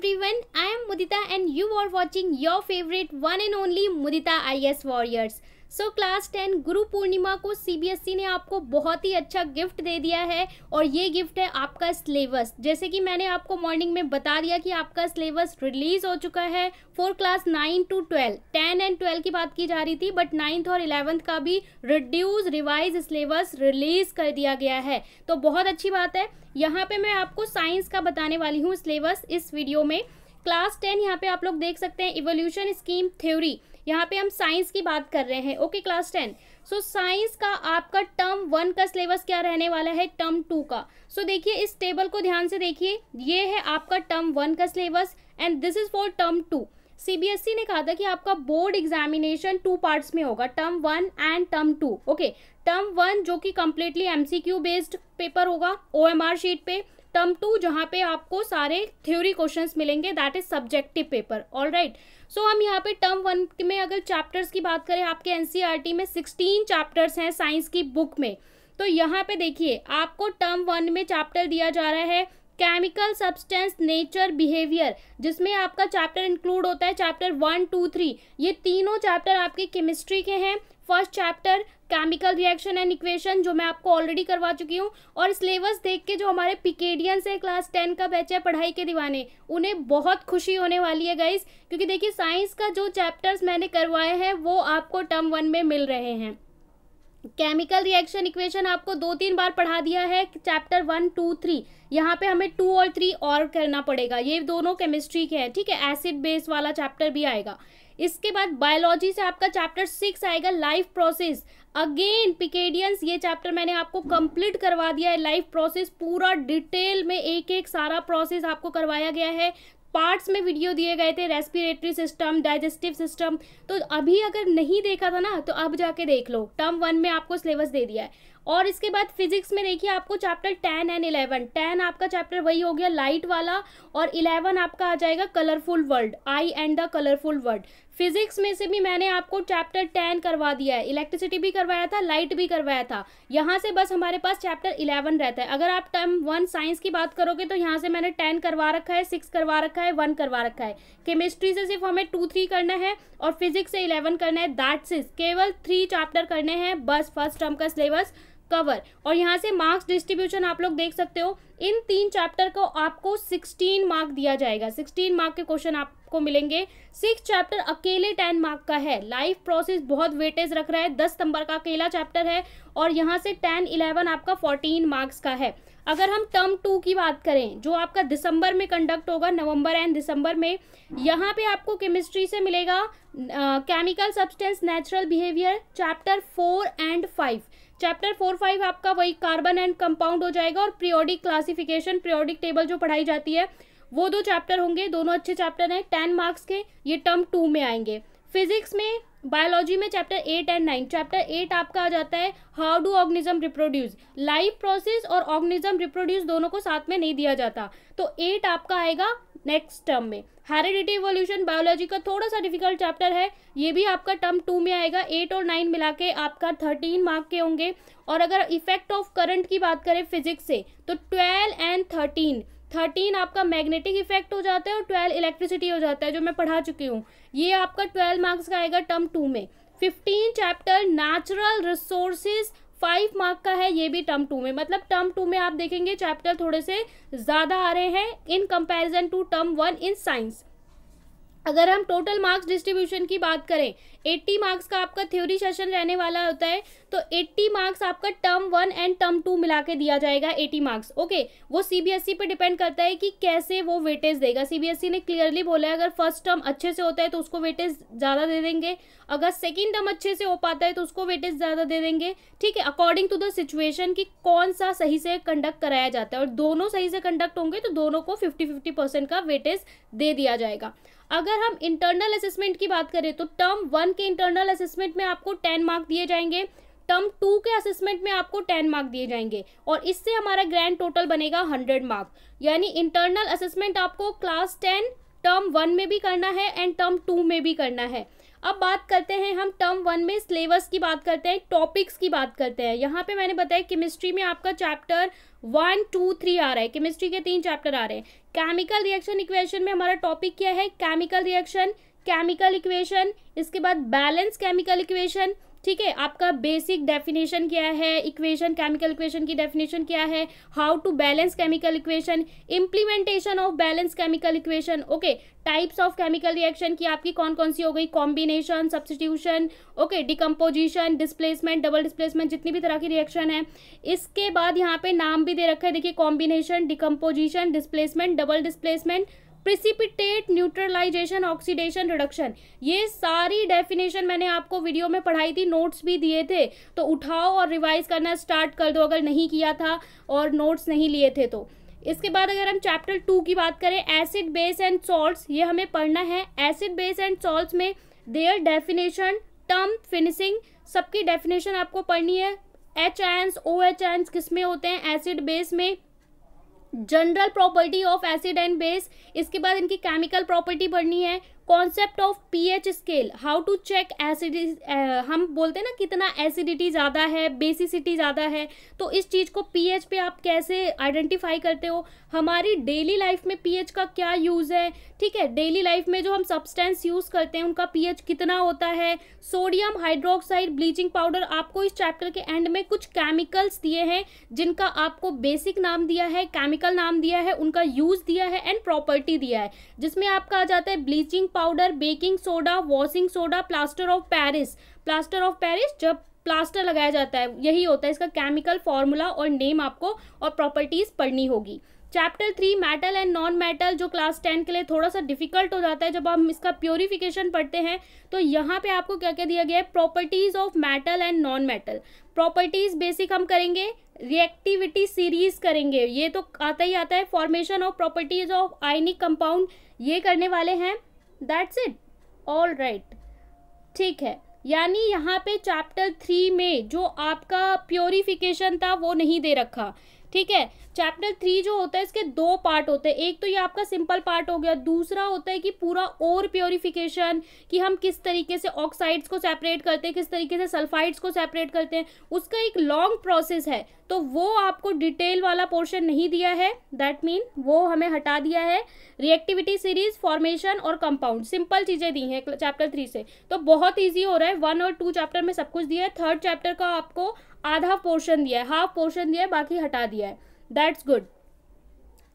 everyone, I am Mudita and you are watching your favorite one and only Mudita IS Warriors. So class ten Guru Purnima को CBSE e ने आपको बहुत ही अच्छा gift दे दिया है और ये गिफ्ट है आपका सिलेबस जैसे कि मैंने आपको मॉर्निंग में बता दिया कि आपका सिलेबस रिलीज़ हो चुका है for class nine to twelve ten and twelve की बात की जा रही थी बट नाइन्थ और इलेवंथ का भी रिड्यूज रिवाइज सिलेबस रिलीज़ कर दिया गया है. तो बहुत अच्छी बात है. यहाँ पे मैं आपको साइंस का बताने वाली हूँ सिलेबस इस वीडियो में. क्लास टेन यहाँ पे आप लोग देख सकते हैं इवोल्यूशन स्कीम थ्योरी यहाँ पे हम साइंस की बात कर रहे हैं। Okay class ten. So science का आपका टर्म वन का सिलेबस क्या रहने वाला है? टर्म टू का। सो so, देखिए इस टेबल को ध्यान से देखिए। ये है आपका टर्म वन का syllabus and this is for term two CBSE ने कहा था कि आपका बोर्ड एग्जामिनेशन टू पार्ट्स में होगा। Term one and term two okay term one जो कि कंप्लीटली एमसीक्यू बेस्ड पेपर होगा ओएमआर शीट पे। टर्म टू, जहाँ पे आपको सारे थ्योरी क्वेश्चंस मिलेंगे that is subjective paper all right so हम यहाँ पे टर्म वन में अगर चैप्टर्स की बात करें, आपके एनसीईआरटी टी में सिक्सटीन चैप्टर्स हैं साइंस की बुक में। तो यहाँ पे देखिए, आपको टर्म वन में चैप्टर दिया जा रहा है केमिकल सब्सटेंस नेचर बिहेवियर जिसमें आपका चैप्टर इंक्लूड होता है चैप्टर वन टू थ्री ये तीनों चैप्टर आपके केमिस्ट्री के हैं. First chapter chemical reaction and equation जो मैं आपको ऑलरेडी करवा चुकी हूँ. और सिलेबस देख के जो हमारे पिकेडियंस है क्लास टेन का बैच है, पढ़ाई के दीवाने, उन्हें बहुत खुशी होने वाली है गाइज़ क्योंकि देखिए साइंस का जो चैप्टर्स मैंने करवाए हैं, वो आपको टर्म वन में मिल रहे हैं. केमिकल रिएक्शन इक्वेशन आपको दो तीन बार पढ़ा दिया है, चैप्टर वन, टू, थ्री। यहाँ पे हमें टू और थ्री और करना पड़ेगा। ये दोनों केमिस्ट्री के हैं, ठीक है? एसिड बेस वाला चैप्टर भी आएगा। इसके बाद बायोलॉजी से आपका चैप्टर सिक्स आएगा लाइफ प्रोसेस अगेन पिकेडियंस ये चैप्टर मैंने आपको कंप्लीट करवा दिया है लाइफ प्रोसेस पूरा डिटेल में एक एक सारा प्रोसेस आपको करवाया गया है। पार्ट्स में वीडियो दिए गए थे रेस्पिरेटरी सिस्टम डाइजेस्टिव सिस्टम तो अभी अगर नहीं देखा था ना तो अब जाके देख लो। टर्म वन में आपको सिलेबस दे दिया है। और इसके बाद फिजिक्स में देखिए आपको chapter ten and eleven ten आपका चैप्टर वही हो गया लाइट वाला और इलेवन आपका आ जाएगा colourful world eye and the colourful world physics में से भी मैंने आपको चैप्टर टेन करवा दिया है इलेक्ट्रिसिटी भी करवाया था लाइट भी करवाया था। यहाँ से बस हमारे पास चैप्टर इलेवन रहता है। अगर आप टर्म वन साइंस की बात करोगे तो यहाँ से मैंने टेन करवा रखा है सिक्स करवा रखा है वन करवा रखा है। केमिस्ट्री से सिर्फ़ हमें टू थ्री करना है और फिजिक्स से इलेवन करना है दैट्स इज़ केवल थ्री चैप्टर करने हैं, बस फ़र्स्ट टर्म का सिलेबस कवर। और यहाँ से मार्क्स डिस्ट्रीब्यूशन आप लोग देख सकते हो, इन तीन चैप्टर को आपको 16 मार्क दिया जाएगा। 16 मार्क के क्वेश्चन आपको मिलेंगे। सिक्स चैप्टर अकेले 10 मार्क का है। लाइफ प्रोसेस बहुत वेटेज रख रहा है। 10 नंबर का अकेला चैप्टर है और यहाँ से 10 11 आपका 14 मार्क्स का है। अगर हम टर्म टू की बात करें, जो आपका दिसंबर में कंडक्ट होगा, नवंबर एंड दिसंबर में, यहाँ पे आपको केमिस्ट्री से मिलेगा chemical substance natural behaviour chapter four and five chapter four five आपका वही कार्बन एंड कंपाउंड हो जाएगा और प्रियोडिक क्लासिफिकेशन प्रियोडिक टेबल जो पढ़ाई जाती है, वो दो चैप्टर होंगे, दोनों अच्छे चैप्टर हैं टेन मार्क्स के, ये टर्म टू में आएँगे। फिजिक्स में बायोलॉजी में chapter eight and nine chapter eight आपका आ जाता है how do organism reproduce life process और ऑर्गेनिज्म रिप्रोड्यूस दोनों को साथ में नहीं दिया जाता। तो एट आपका आएगा नेक्स्ट टर्म में। हेरिडिटी इवोल्यूशन बायोलॉजी का थोड़ा सा डिफ़िकल्ट चैप्टर है। ये भी आपका टर्म टू में आएगा। एट और नाइन मिला के आपका थर्टीन मार्क के होंगे। और अगर इफ़ेक्ट ऑफ़ करंट की बात करें फिजिक्स से तो ट्वेल्व एंड थर्टीन थर्टीन आपका मैग्नेटिक इफ़ेक्ट हो जाता है और ट्वेल्व इलेक्ट्रिसिटी हो जाता है, जो मैं पढ़ा चुकी हूँ। ये आपका ट्वेल्व मार्क्स का आएगा टर्म टू में। Fifteen chapter natural resources five mark का है, ये भी टर्म टू में। मतलब टर्म टू में आप देखेंगे चैप्टर थोड़े से ज़्यादा आ रहे हैं in comparison to term one in science अगर हम टोटल मार्क्स डिस्ट्रीब्यूशन की बात करें 80 मार्क्स का आपका थ्योरी सेशन रहने वाला होता है तो 80 मार्क्स आपका term one and term two मिला के दिया जाएगा 80 मार्क्स ओके वो सीबीएसई e पे डिपेंड करता है कि कैसे वो वेटेज देगा। सीबीएसई e ने क्लियरली बोला है, अगर फ़र्स्ट टर्म अच्छे से होता है तो उसको वेटेज ज़्यादा दे देंगे। अगर सेकेंड टर्म अच्छे से हो पाता है तो उसको वेटेज ज़्यादा दे देंगे। ठीक है अकॉर्डिंग टू द सिचुएशन कि कौन सा सही से कंडक्ट कराया जाता है। और दोनों सही से कंडक्ट होंगे तो दोनों को फिफ्टी फिफ्टी परसेंट का वेटेज दे दिया जाएगा। अगर हम इंटरनल असेसमेंट की बात करें तो टर्म वन के इंटरनल असेसमेंट में आपको टेन मार्क दिए जाएँगे। टर्म टू के असेसमेंट में आपको टेन मार्क दिए जाएँगे। और इससे हमारा ग्रैंड टोटल बनेगा हंड्रेड मार्क यानी इंटरनल असेसमेंट आपको क्लास टेन टर्म वन में भी करना है एंड टर्म टू में भी करना है। अब बात करते हैं हम टर्म वन में सिलेबस की बात करते हैं, टॉपिक्स की बात करते हैं। यहाँ पे मैंने बताया केमिस्ट्री में आपका चैप्टर वन, टू, थ्री आ रहा है। केमिस्ट्री के तीन चैप्टर आ रहे हैं। केमिकल रिएक्शन इक्वेशन में हमारा टॉपिक क्या है? केमिकल रिएक्शन, केमिकल इक्वेशन, इसके बाद बैलेंस केमिकल इक्वेशन ठीक है, आपका बेसिक डेफिनेशन क्या है? इक्वेशन केमिकल इक्वेशन की डेफिनेशन क्या है? How to balance chemical equation implementation of balance chemical equation okay types of chemical reaction की आपकी कौन कौन सी हो गई? Combination substitution okay decomposition displacement double displacement जितनी भी तरह की रिएक्शन है। इसके बाद यहाँ पे नाम भी दे रखा है। देखिए combination decomposition displacement double displacement precipitate neutralisation oxidation reduction ये सारी डेफिनेशन मैंने आपको वीडियो में पढ़ाई थी नोट्स भी दिए थे। तो उठाओ और रिवाइज करना स्टार्ट कर दो अगर नहीं किया था और नोट्स नहीं लिए थे तो। इसके बाद अगर हम चैप्टर टू की बात करें एसिड बेस एंड सॉल्ट्स ये हमें पढ़ना है। एसिड बेस एंड सॉल्ट्स में देयर डेफिनेशन टर्म फिनिशिंग सबकी डेफिनेशन आपको पढ़नी है। एच एंस ओ एच एंस किसमें होते हैं? एसिड बेस में। General property of acid and base इसके बाद इनकी केमिकल प्रॉपर्टी पढ़नी है concept of pH scale how to check acidity हम बोलते हैं ना कितना एसिडिटी ज़्यादा है बेसिसिटी ज़्यादा है तो इस चीज़ को पीएच पे आप कैसे आइडेंटिफाई करते हो? हमारी डेली लाइफ में पीएच का क्या यूज़ है? ठीक है डेली लाइफ में जो हम सब्सटेंस यूज़ करते हैं, उनका पीएच कितना होता है? सोडियम हाइड्रोक्साइड ब्लीचिंग पाउडर आपको इस चैप्टर के एंड में कुछ केमिकल्स दिए हैं, जिनका आपको बेसिक नाम दिया है केमिकल नाम दिया है, उनका यूज़ दिया है एंड प्रॉपर्टी दिया है, जिसमें आपका आ जाता है bleaching powder baking soda washing soda plaster of Paris plaster of Paris जब प्लास्टर लगाया जाता है, यही होता है, इसका केमिकल फॉर्मूला और नेम आपको और प्रॉपर्टीज़ पढ़नी होगी। Chapter three metal and non metal जो क्लास टेन के लिए थोड़ा सा डिफ़िकल्ट हो जाता है, जब हम इसका प्योरिफिकेशन पढ़ते हैं तो यहाँ पे आपको क्या क्या दिया गया है? Properties of metal and non metal properties basic हम करेंगे रिएक्टिविटी सीरीज़ करेंगे। ये तो आता ही आता है formation of properties of ionic compound ये करने वाले हैं। दैट्स इट ऑल राइट ठीक है. यानी यहाँ पे चैप्टर थ्री में जो आपका प्योरिफिकेशन था वो नहीं दे रखा. ठीक है? चैप्टर थ्री जो होता है, इसके दो पार्ट होते हैं। एक तो ये आपका सिंपल पार्ट हो गया, दूसरा होता है कि पूरा और प्योरिफिकेशन कि हम किस तरीके से ऑक्साइड्स को सेपरेट करते हैं, किस तरीके से सल्फाइड्स को सेपरेट करते हैं, उसका एक लॉन्ग प्रोसेस है। तो वो आपको डिटेल वाला पोर्शन नहीं दिया है। दैट मीन वो हमें हटा दिया है। रिएक्टिविटी सीरीज़ फॉर्मेशन और कंपाउंड सिंपल चीज़ें दी हैं चैप्टर थ्री से। तो बहुत ईजी हो रहा है। वन और टू चैप्टर में सब कुछ दिया है। थर्ड चैप्टर का आपको आधा पोर्शन दिया है, हाफ़ पोर्शन दिया है, बाकी हटा दिया है। दैट्स गुड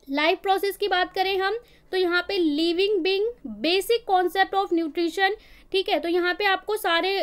लाइफ प्रोसेस की बात करें हम तो यहाँ पे living being basic concept of nutrition ठीक है? तो यहाँ पे आपको सारे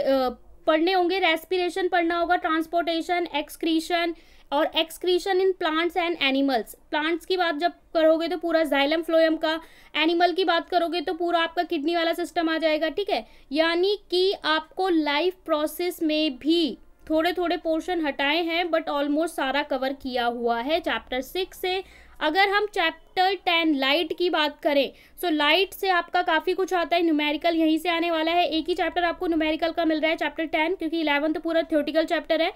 पढ़ने होंगे रेस्पिरेशन पढ़ना होगा ट्रांसपोर्टेशन एक्सक्रीशन और excretion in plants and animals plants की बात जब करोगे तो पूरा जाइलम फ्लोयम का एनिमल की बात करोगे तो पूरा आपका किडनी वाला सिस्टम आ जाएगा, ठीक है? यानी कि आपको लाइफ प्रोसेस में भी थोड़े थोड़े पोर्शन हटाए हैं बट ऑलमोस्ट सारा कवर किया हुआ है चैप्टर सिक्स से। अगर हम चैप्टर टेन लाइट की बात करें सो so लाइट से आपका काफ़ी कुछ आता है न्यूमेरिकल यहीं से आने वाला है। एक ही चैप्टर आपको न्यूमेरिकल का मिल रहा है चैप्टर टेन क्योंकि इलेवन तो पूरा थियोटिकल चैप्टर है।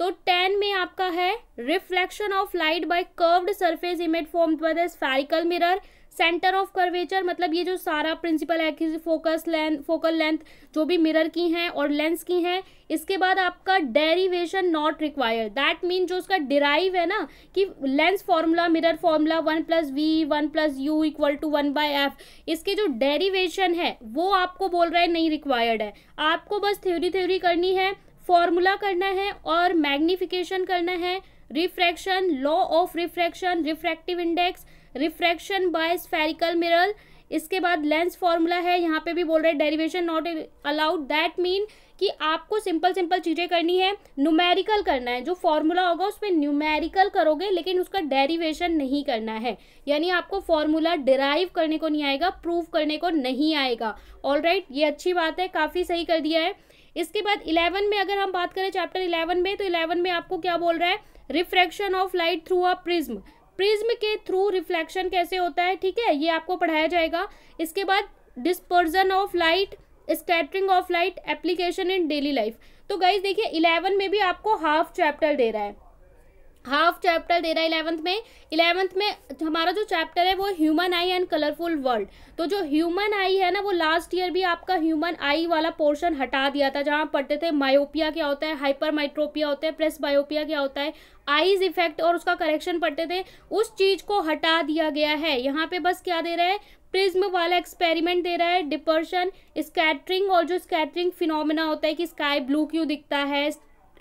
तो टेन में आपका है reflection of light by curved surface image form by the spherical mirror centre of curvature मतलब ये जो सारा प्रिंसिपल है फोकस लेंथ फोकल लेंथ जो भी मिरर की हैं और लेंस की हैं, इसके बाद आपका derivation not required that mean जो उसका डिराइव है ना, कि lens formula mirror formula one plus v one plus u equal to one by f इसके जो डेरिवेशन है, वो आपको बोल रहा है नहीं रिक्वायर्ड है। आपको बस थ्योरी थ्योरी करनी है फॉर्मूला करना है और मैग्निफिकेशन करना है refraction law of refraction refractive index refraction by spherical mirror. इसके बाद लेंस फॉर्मूला है यहाँ पे भी बोल रहे हैं derivation not allowed. That mean कि आपको सिंपल सिंपल चीज़ें करनी है न्यूमेरिकल करना है। जो फॉर्मूला होगा उस पर न्यूमेरिकल करोगे लेकिन उसका डेरिवेशन नहीं करना है। यानी आपको फॉर्मूला डिराइव करने को नहीं आएगा प्रूव करने को नहीं आएगा। ऑल राइट right, ये अच्छी बात है काफ़ी सही कर दिया है। इसके बाद इलेवन में अगर हम बात करें चैप्टर इलेवन में तो इलेवन में आपको क्या बोल रहा है? Refraction of light through a prism prism के थ्रू रिफ्लेक्शन कैसे होता है, ठीक है? ये आपको पढ़ाया जाएगा। इसके बाद dispersion of light scattering of light application in daily life तो गाइज़ देखिए इलेवन में भी आपको हाफ़ चैप्टर दे रहा है। हाफ़ चैप्टर दे रहा है इलेवंथ में। इलेवंथ में हमारा जो चैप्टर है वो human eye and colourful world. तो जो ह्यूमन आई है ना, वो लास्ट ईयर भी आपका ह्यूमन आई वाला पोर्शन हटा दिया था, जहाँ पढ़ते थे मायोपिया क्या होता है हाइपर माइट्रोपिया होता है, प्रेस बायोपिया क्या होता है, आईज इफ़ेक्ट और उसका करेक्शन पढ़ते थे, उस चीज़ को हटा दिया गया है। यहाँ पे बस क्या दे रहा है, प्रिज्म वाला एक्सपेरिमेंट दे रहा है, डिपर्शन, स्कैटरिंग और जो स्कैटरिंग फिनोमिना होता है कि स्काई ब्लू क्यों दिखता है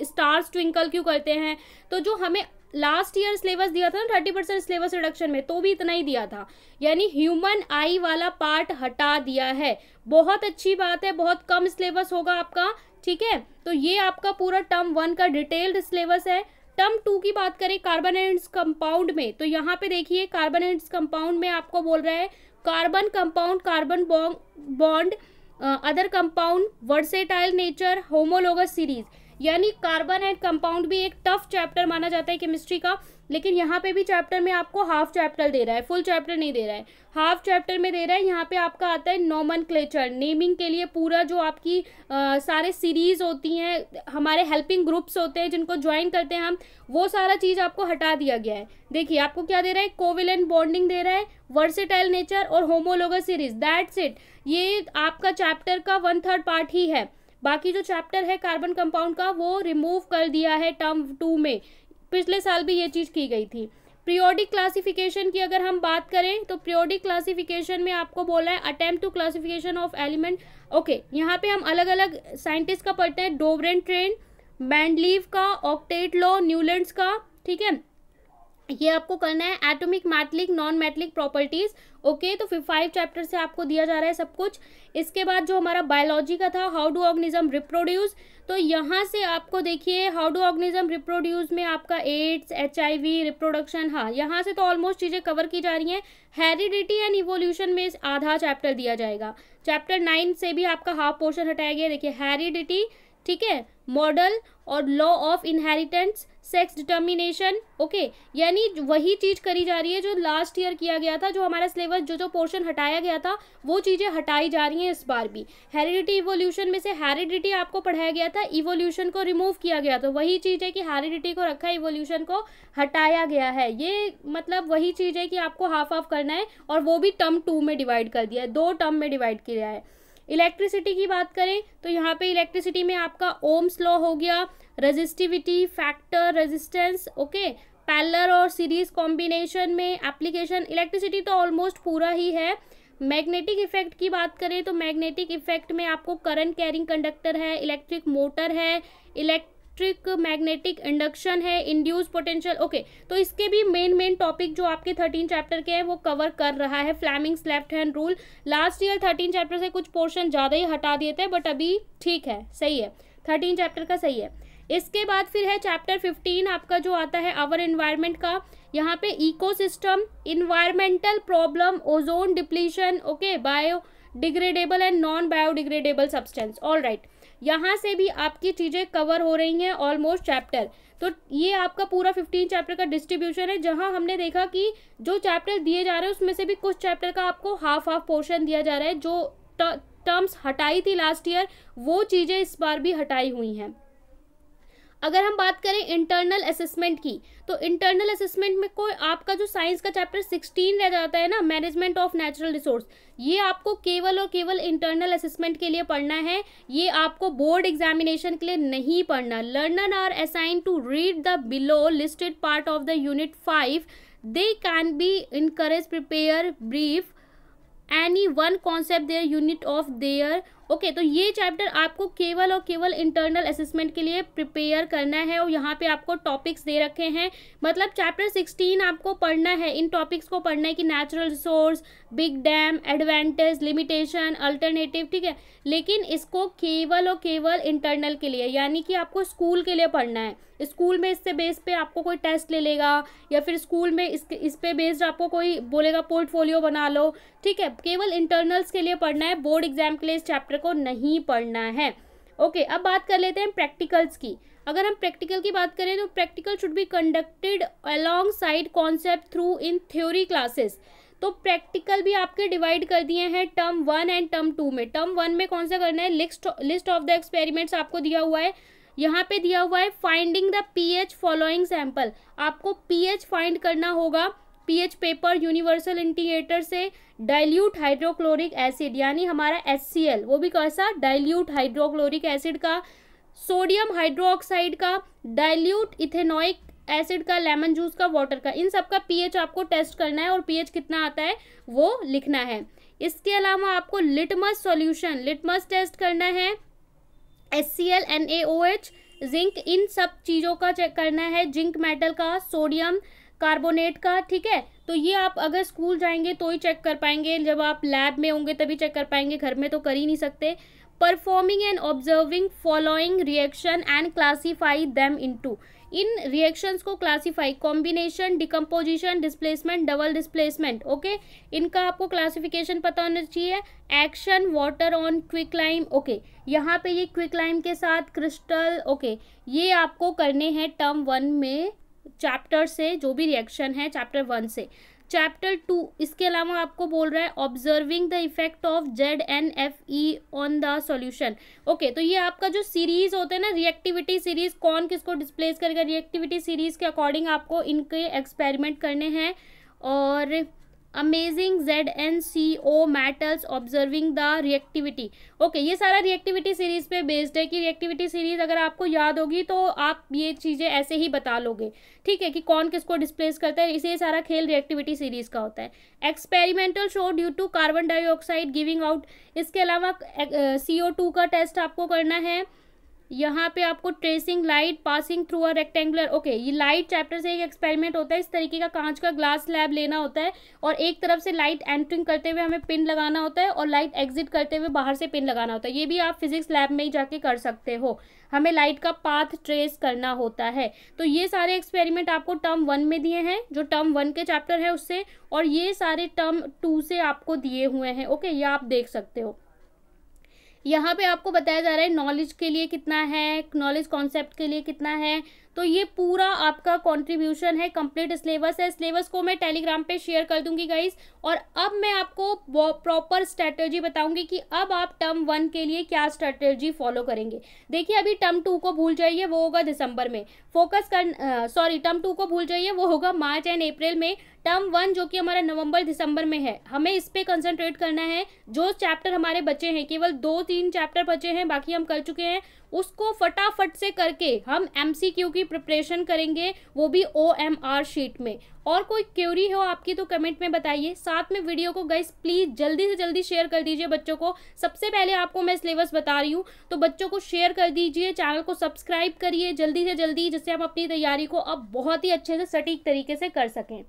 स्टार्स ट्विंकल क्यों करते हैं? तो जो हमें लास्ट ईयर सिलेबस दिया था ना थर्टी परसेंट सिलेबस रिडक्शन में तो भी इतना ही दिया था। यानी ह्यूमन आई वाला पार्ट हटा दिया है। बहुत अच्छी बात है, बहुत कम सिलेबस होगा आपका, ठीक है? तो ये आपका पूरा टर्म वन का डिटेल्ड सिलेबस है। टर्म टू की बात करें कार्बन एंड कंपाउंड में तो यहाँ पे देखिए कार्बन एंड कंपाउंड में आपको बोल रहा है carbon compound carbon bond other compound versatile nature homologous series यानी कार्बन एंड कंपाउंड भी एक टफ चैप्टर माना जाता है केमिस्ट्री का लेकिन यहाँ पे भी चैप्टर में आपको हाफ़ चैप्टर दे रहा है फुल चैप्टर नहीं दे रहा है। हाफ़ चैप्टर में दे रहा है यहाँ पे आपका आता है नॉमन क्लेचर नेमिंग के लिए पूरा जो आपकी आ, सारे सीरीज़ होती हैं हमारे हेल्पिंग ग्रुप्स होते हैं जिनको ज्वाइन करते हैं हम वो सारा चीज़ आपको हटा दिया गया है। देखिए आपको क्या दे रहा है? कोविलेंट बॉन्डिंग दे रहा है वर्सेटाइल नेचर और होमोलोगस सीरीज़ दैट्स इट ये आपका चैप्टर का वन थर्ड पार्ट ही है। बाकी जो चैप्टर है कार्बन कंपाउंड का, वो रिमूव कर दिया है टर्म टू में। पिछले साल भी ये चीज़ की गई थी। प्रियोडिक क्लासिफिकेशन की अगर हम बात करें तो प्रियोडिक क्लासिफिकेशन में आपको बोला है attempt to classification of element okay यहाँ पे हम अलग अलग साइंटिस्ट का पढ़ते हैं डोबरेन ट्रेन बैंडलीव का ऑक्टेट लॉ न्यूलैंड्स का, ठीक है? ये आपको करना है atomic metallic non metallic properties okay तो फिर फाइव चैप्टर से आपको दिया जा रहा है सब कुछ। इसके बाद जो हमारा बायोलॉजी का था हाउ डू ऑर्गेनिज्म रिप्रोड्यूस तो यहाँ से आपको देखिए हाउ डू ऑर्गेनिज्म रिप्रोड्यूस में आपका AIDS H I V reproduction हाँ यहाँ से तो ऑलमोस्ट चीज़ें कवर की जा रही हैं। हेरिडिटी एंड इवोल्यूशन में आधा चैप्टर दिया जाएगा। चैप्टर नाइन से भी आपका हाफ़ पोर्शन हटाया गया देखिए हेरिडिटी ठीक है? मॉडल और law of inheritance sex determination okay यानी वही चीज़ करी जा रही है जो लास्ट ईयर किया गया था, जो हमारा सिलेबस जो जो पोर्शन हटाया गया था, वो चीज़ें हटाई जा रही हैं इस बार भी। हेरिडिटी इवोल्यूशन में से हेरिडिटी आपको पढ़ाया गया था इवोल्यूशन को रिमूव किया गया तो वही चीज़ है कि हेरिडिटी को रखा इवोल्यूशन को हटाया गया है। ये मतलब वही चीज़ है कि आपको हाफ़ ऑफ़ करना है और वो भी टर्म टू में डिवाइड कर दिया है। दो टर्म में डिवाइड किया है। इलेक्ट्रिसिटी की बात करें तो यहाँ पे इलेक्ट्रिसिटी में आपका ओम्स लॉ हो गया, resistivity, factor, resistance, okay? Parallel और सीरीज़ कॉम्बिनेशन में एप्लीकेशन, इलेक्ट्रिसिटी तो ऑलमोस्ट पूरा ही है। मैग्नेटिक इफ़ेक्ट की बात करें तो मैग्नेटिक इफ़ेक्ट में आपको करंट कैरिंग कंडक्टर है, इलेक्ट्रिक मोटर है इलेक्ट इलेक्ट्रिक मैग्नेटिक इंडक्शन है इंड्यूस पोटेंशियल ओके तो इसके भी मेन मेन टॉपिक जो आपके थर्टीन चैप्टर के हैं, वो कवर कर रहा है Fleming's left hand rule last year thirteen chapter से कुछ पोर्शन ज़्यादा ही हटा दिए थे बट अभी ठीक है, सही है। थर्टीन चैप्टर का सही है। इसके बाद फिर है चैप्टर फिफ्टीन आपका जो आता है आवर इन्वायरमेंट का। यहाँ पे ecosystem environmental problem ozone depletion okay bio degradable and non biodegradable substance all right यहाँ से भी आपकी चीज़ें कवर हो रही हैं ऑलमोस्ट चैप्टर तो ये आपका पूरा फिफ्टीन चैप्टर का डिस्ट्रीब्यूशन है, जहाँ हमने देखा कि जो चैप्टर दिए जा रहे हैं, उसमें से भी कुछ चैप्टर का आपको हाफ़ हाफ़ पोर्शन दिया जा रहा है, जो टर्म्स हटाई थी लास्ट ईयर वो चीज़ें इस बार भी हटाई हुई हैं। अगर हम बात करें इंटरनल असेसमेंट की तो इंटरनल असेसमेंट में कोई आपका जो साइंस का चैप्टर सिक्सटीन रह जाता है ना मैनेजमेंट ऑफ़ नेचुरल रिसोर्स ये आपको केवल और केवल इंटरनल असेसमेंट के लिए पढ़ना है, ये आपको बोर्ड एग्जामिनेशन के लिए नहीं पढ़ना। Learner are assign to read the below listed part of the unit five they can be encourage prepare brief any one concept their unit of there okay तो ये चैप्टर आपको केवल और केवल इंटरनल असेसमेंट के लिए प्रिपेयर करना है और यहाँ पे आपको टॉपिक्स दे रखे हैं। मतलब चैप्टर सिक्सटीन आपको पढ़ना है। इन टॉपिक्स को पढ़ना है कि natural resource big dam advantage limitation alternative ठीक है? लेकिन इसको केवल और केवल इंटरनल के लिए, यानी कि आपको स्कूल के लिए पढ़ना है। स्कूल में इससे बेस पे आपको कोई टेस्ट ले लेगा या फिर स्कूल में इस इस पे बेस्ड आपको कोई बोलेगा पोर्टफोलियो बना लो, ठीक है? केवल इंटरनल्स के लिए पढ़ना है। बोर्ड एग्ज़ाम के लिए इस चैप्टर को नहीं पढ़ना है। ओके, अब बात कर लेते हैं प्रैक्टिकल्स की। अगर हम प्रैक्टिकल की बात करें तो practical should be conducted alongside concept through in theory classes. तो प्रैक्टिकल भी आपके डिवाइड कर दिए हैं term one and term two में। टर्म वन में कौन सा करना है? List list of the experiments आपको दिया हुआ है। यहाँ पे दिया हुआ है finding the pH following sample आपको पीएच फाइंड करना होगा। पीएच पेपर यूनिवर्सल इंटीग्रेटर से डाइल्यूट हाइड्रोक्लोरिक एसिड यानी हमारा एससीएल वो भी कैसा? डाइल्यूट हाइड्रोक्लोरिक एसिड का सोडियम हाइड्रोक्साइड का डाइल्यूट इथेनोइक एसिड का लेमन जूस का वाटर का। इन सब का पीएच आपको टेस्ट करना है और पीएच कितना आता है, वो लिखना है। इसके अलावा आपको लिटमस सॉल्यूशन लिटमस टेस्ट करना है H C L N A O H zinc इन सब चीज़ों का चेक करना है जिंक मेटल का सोडियम कार्बोनेट का ठीक है? तो ये आप अगर स्कूल जाएँगे तो ही चेक कर पाएँगे। जब आप लैब में होंगे तभी चेक कर पाएँगे। घर में तो कर ही नहीं सकते। Performing and observing following reaction and classify them into. In reactions को classify combination decomposition displacement double displacement okay? इनका आपको क्लासिफिकेशन पता होना चाहिए। Action water on quick lime okay? यहाँ पे ये क्विक लाइम के साथ क्रिस्टल ओके? okay, ये आपको करने हैं टर्म वन में। चैप्टर से, जो भी रिएक्शन है चैप्टर वन से। चैप्टर टू इसके अलावा आपको बोल रहा है observing the effect of Z N F E on the solution okay तो ये आपका जो सीरीज़ होते हैं ना रिएक्टिविटी सीरीज़ कौन किसको डिस्प्लेस करेगा? रिएक्टिविटी सीरीज़ के अकॉर्डिंग आपको इनके एक्सपेरिमेंट करने हैं। और amazing Z N C O metals observing the reactivity okay ये सारा रिएक्टिविटी सीरीज़ पे बेस्ड है कि रिएक्टिविटी सीरीज़ अगर आपको याद होगी तो आप ये चीज़ें ऐसे ही बता लोगे। ठीक है कि कौन किसको डिस्प्लेस करता है? इसे सारा खेल रिएक्टिविटी सीरीज़ का होता है। Experimental show due to carbon dioxide giving out इसके अलावा सी ओ टू का टेस्ट आपको करना है। यहाँ पे आपको tracing light passing through a rectangular okay ये लाइट चैप्टर से एक एक्सपेरिमेंट होता है। इस तरीके का कांच का ग्लास स्लैब लेना होता है और एक तरफ़ से लाइट एंट्रिंग करते हुए हमें पिन लगाना होता है और लाइट एग्जिट करते हुए बाहर से पिन लगाना होता है। ये भी आप फिजिक्स लैब में ही जाके कर सकते हो। हमें लाइट का पाथ ट्रेस करना होता है। तो ये सारे एक्सपेरिमेंट आपको टर्म वन में दिए हैं, जो टर्म वन के चैप्टर है उससे, और ये सारे टर्म टू से आपको दिए हुए हैं ओके ये आप देख सकते हो। यहाँ पे आपको बताया जा रहा है नॉलेज के लिए कितना है नॉलेज कॉन्सेप्ट के लिए कितना है तो ये पूरा आपका कंट्रीब्यूशन है कंप्लीट सिलेबस है। सिलेबस को मैं टेलीग्राम पे शेयर कर दूँगी गाइस और अब मैं आपको प्रॉपर स्ट्रेटजी बताऊँगी कि अब आप टर्म वन के लिए क्या स्ट्रेटजी फॉलो करेंगे। देखिए, अभी टर्म टू को भूल जाइए, वो होगा दिसंबर में। फोकस कर सॉरी टर्म टू को भूल जाइए, वो होगा मार्च एंड अप्रैल में। टर्म वन जो कि हमारा नवंबर दिसंबर में है, हमें इस पे कंसंट्रेट करना है। जो चैप्टर हमारे बचे हैं, केवल दो तीन चैप्टर बचे हैं, बाकी हम कर चुके हैं। उसको फटाफट से करके हम एमसीक्यू की प्रिपरेशन करेंगे, वो भी ओ एम आर शीट में। और कोई क्यूरी हो आपकी तो कमेंट में बताइए। साथ में वीडियो को गाइस प्लीज़ जल्दी से जल्दी शेयर कर दीजिए बच्चों को। सबसे पहले आपको मैं सिलेबस बता रही हूँ तो बच्चों को शेयर कर दीजिए चैनल को सब्सक्राइब करिए जल्दी से जल्दी, जिससे हम अपनी तैयारी को अब बहुत ही अच्छे से सटीक तरीके से कर सकें।